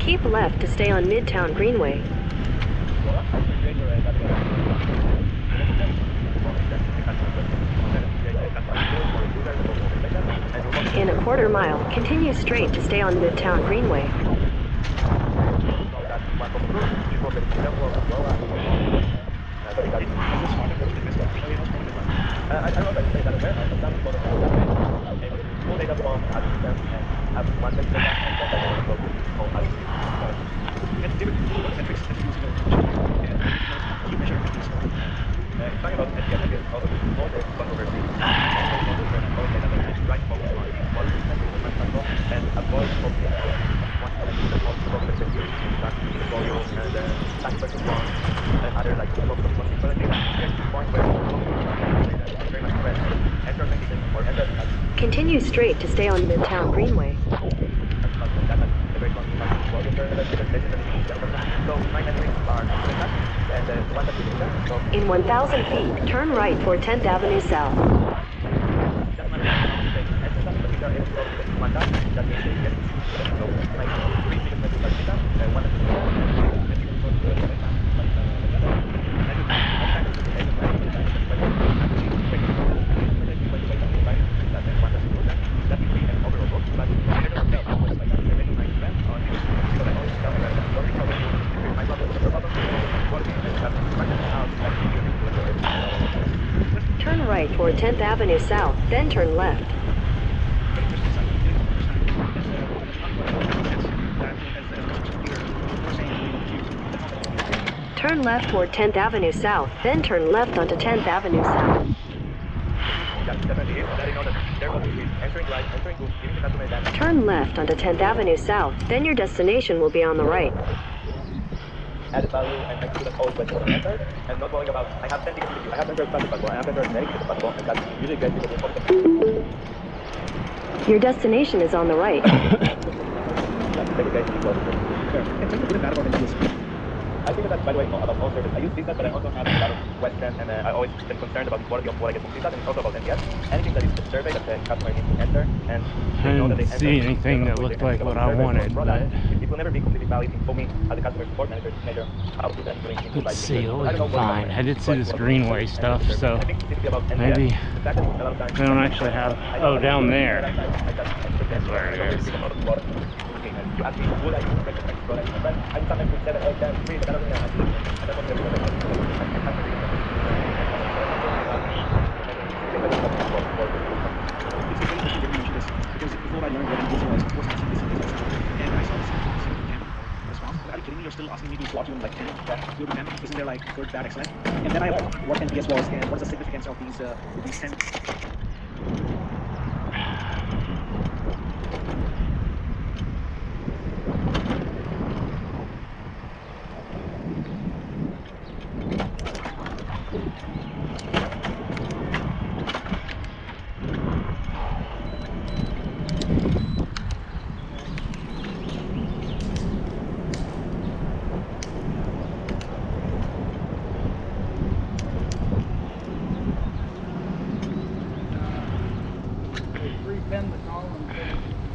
Keep left to stay on Midtown Greenway. In a quarter mile, continue straight to stay on Midtown Greenway. Continue straight to stay on the Midtown Greenway. In 1,000 feet, turn right for 10th Avenue South. Right for 10th Avenue South, then turn left. Turn left for 10th Avenue South, then turn left onto 10th Avenue South. Turn left onto 10th Avenue South, then your destination will be on the right. Added value and make sure that all questions are answered and not worrying about I have 10 tickets with you, I have entered traffic passport, I have entered many tickets passport and that's usually great because it's important. Your destination is on the right. I think that by the way about all services, I use CSAT but I also have a lot of questions and uh, I always been concerned about the quality of what I get from CSAT and also about NPS. Anything that is a survey that the customer needs to enter and they know that they didn't enter, see anything that looked like what I wanted, product. but- It will never be completely valid for me as a customer support manager to measure how to then bring into Let's see, it I don't know looked what fine. I did see this Greenway stuff, so I think specifically about NPS, maybe the fact that a lot of times they don't actually have. Oh, down there. I- I- I I that's where it is. Bad, excellent? And then I what NPS was and what's the significance of these uh, these 10 repin the column.